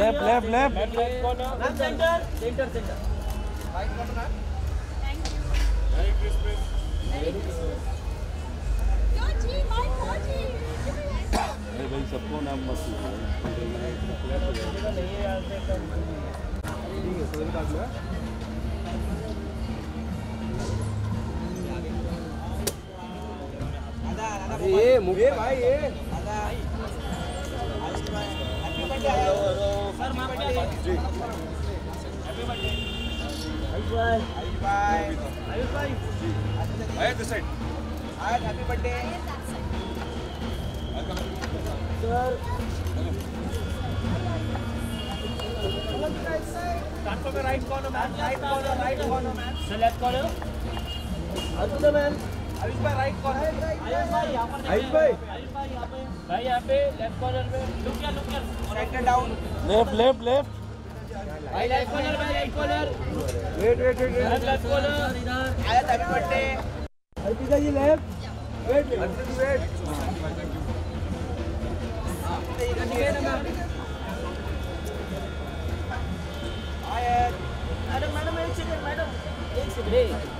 Left left left ma'am centre centre centre अरे भाई सबको नाम मत ये मुझे भाई ये सर माफ़ कीजिए हैप्पी बर्थडे आयुष भाई आयुष भाई आया दिस साइड आज happy birthday sir Start from the right corner, man. Right corner, right corner, man. So left corner. Arjuna, man. Ayush भाई राइट कॉर्नर आयुष भाई यहाँ पर आयुष भाई। भाई यहाँ पे लेफ़्ट कॉर्नर पे look here look here centre down left left left भाई लेफ़्ट कॉर्नर भाई right corner wait wait wait left left corner इधर आया happy birthday Arpita ji left wait Arpita wait madam madam एक second madam एक second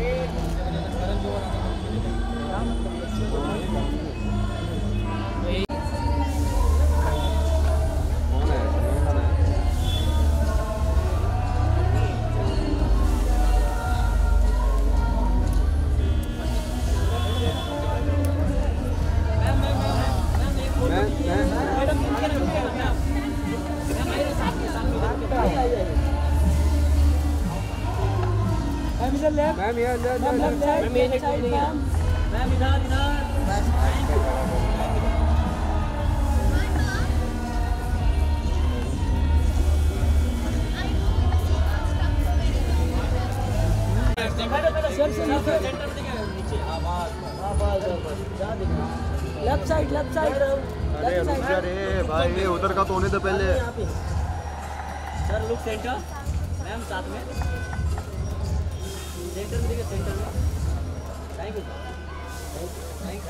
Thank you. इधर left ma'am ये अंदर अंदर मैम ये साइड मैम मैम इधर इधर। लेफ़्ट साइड लेफ़्ट साइड अरे रुक भाई उधर का तो होने दो पहले। सर लुक सेंटर मैम साथ में। थैंक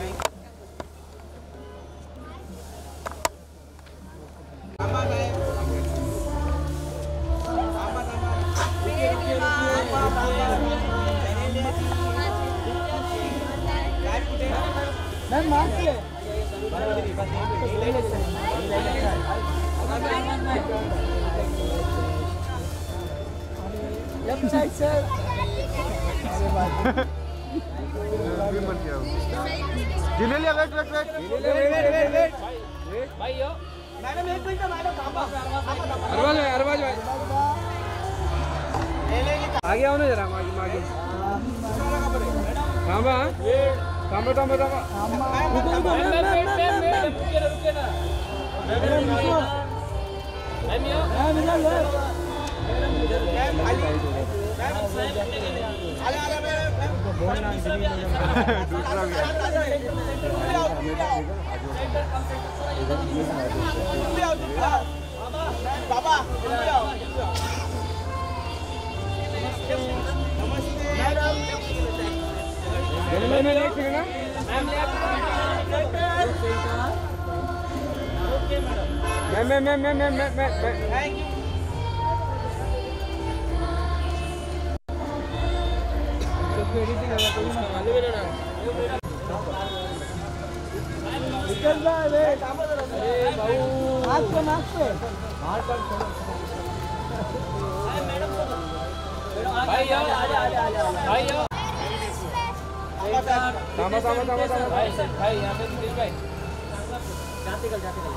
यू मार्क ले ज़िले लिया wait wait wait wait wait wait भाई यो मैडम एक मिनट मैडम थांबा अरबाज भाई अरबाज भाई ले ले आगे आओ ना जरा आगे आगे थांबा थांबा थांबा थांबा मैम मैम मैम मैम रुकिए ना रुकिए ना मैम यो मैम इधर लेफ़्ट मैम खाली मैम साइड करने दूसरा भी बाबा ma'am ma'am ma'am ma'am ma'am ma'am ma'am हाथ पे नाक पे। भाई भाई यहाँ पे दिलीप भाई जाते कल जाते कल